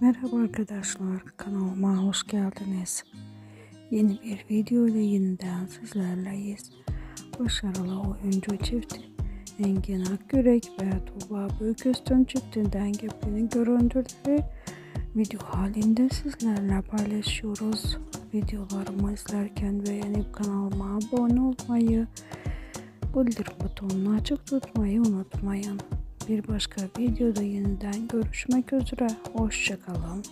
Merhaba arkadaşlar kanalıma hoş geldiniz. Yeni bir video ile yeniden sizlerleyiz. Başarılı oyuncu çifti Engin Akgürek ve Tuğba Büyüküstün çiftinden yepyeni görüntüleri video halinde sizlerle paylaşıyoruz. Videolarımı izlerken beğenip kanalıma abone olmayı, bildirim butonunu açık tutmayı unutmayın. Bir başka videoda yeniden görüşmek üzere. Hoşçakalın.